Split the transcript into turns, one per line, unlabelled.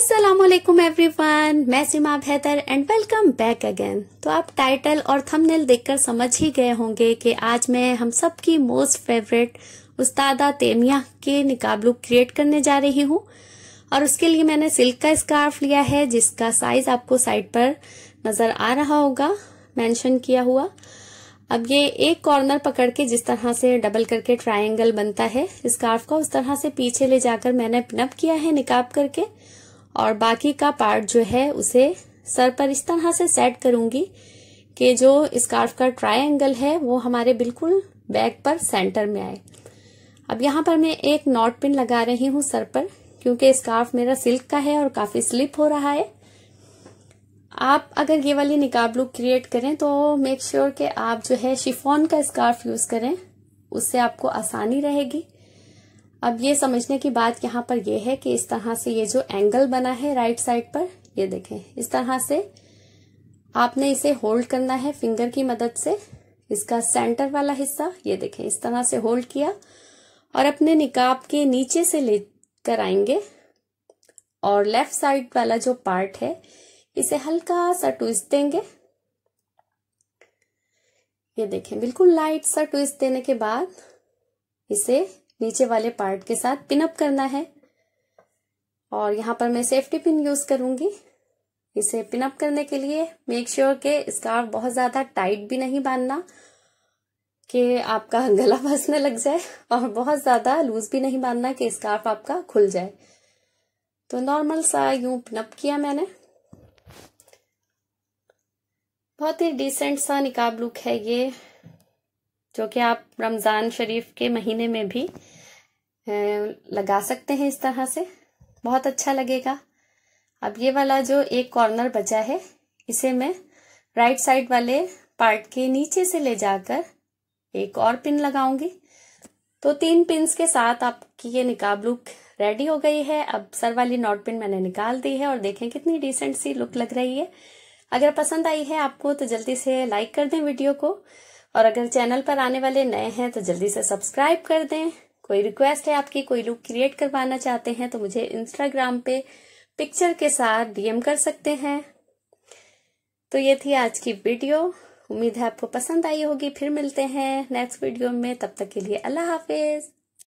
Aslam everyone मैं सीमा बेहतर and welcome back again तो आप टाइटल और थंबनेल देखकर समझ ही गए होंगे कि आज मैं हम सबकी मोस्ट फेवरेट उस्तादा तेमिया के निकाब लुक क्रिएट करने जा रही हूँ। और उसके लिए मैंने सिल्क का स्कार्फ लिया है, जिसका साइज़ आपको साइड पर नज़र आ रहा होगा मेंशन किया हुआ। अब ये एक कॉर्नर पकड़ के जिस तरह से डबल करके ट्रायंगल बनता है स्कार्फ का उस तरह से पीछे ले जाकर मैंने पिनअप किया है निकाब करके। और बाकी का पार्ट जो है, उसे सर पर इस तरह से सेट करूँगी कि जो स्कार्फ का ट्रायंगल है, वो हमारे बिल्कुल बैक पर सेंटर में आए। अब यहाँ पर मैं एक नॉट पिन लगा रही हूँ सर पर, क्योंकि स्कार्फ मेरा सिल्क का है और काफ़ी स्लिप हो रहा है। आप अगर ये वाली निकाब लुक क्रिएट करें तो मेक श्योर sure कि आप जो है शिफॉन का स्कार्फ यूज़ करें, उससे आपको आसानी रहेगी। अब ये समझने की बात यहाँ पर यह है कि इस तरह से ये जो एंगल बना है राइट साइड पर, ये देखें, इस तरह से आपने इसे होल्ड करना है फिंगर की मदद से, इसका सेंटर वाला हिस्सा, ये देखें, इस तरह से होल्ड किया और अपने निकाब के नीचे से लेकर आएँगे और लेफ़्ट साइड वाला जो पार्ट है, इसे हल्का सा ट्विस्ट देंगे। ये देखें, बिल्कुल लाइट सा ट्विस्ट देने के बाद इसे नीचे वाले पार्ट के साथ पिनअप करना है। और यहाँ पर मैं सेफ्टी पिन यूज़ करूँगी। इसे पिनअप करने के लिए मेक श्योर sure के स्कार्फ बहुत ज़्यादा टाइट भी नहीं बांधना, कि आपका गला फंसने लग जाए और बहुत ज़्यादा लूज भी नहीं बांधना कि स्कार्फ आपका खुल जाए। तो नॉर्मल सा यूँ पिनअप किया मैंने। बहुत ही डिसेंट सा निकाब लुक है ये। जो कि आप रमज़ान शरीफ के महीने में भी लगा सकते हैं इस तरह से। बहुत अच्छा लगेगा। अब ये वाला जो एक कॉर्नर बचा है, इसे मैं राइट साइड वाले पार्ट के नीचे से ले जाकर एक और पिन लगाऊँगी। तो तीन पिंस के साथ आपकी ये निकाब लुक रेडी हो गई है। अब सर वाली नॉट पिन मैंने निकाल दी है और देखें कितनी डिसेंट सी लुक लग रही है। अगर पसंद आई है आपको तो जल्दी से लाइक कर दें वीडियो को। और अगर चैनल पर आने वाले नए हैं तो जल्दी से सब्सक्राइब कर दें। कोई रिक्वेस्ट है आपकी, कोई लुक क्रिएट करवाना चाहते हैं तो मुझे इंस्टाग्राम पे पिक्चर के साथ डीएम कर सकते हैं। तो ये थी आज की वीडियो। उम्मीद है आपको पसंद आई होगी। फिर मिलते हैं नेक्स्ट वीडियो में। तब तक के लिए अल्लाह हाफिज।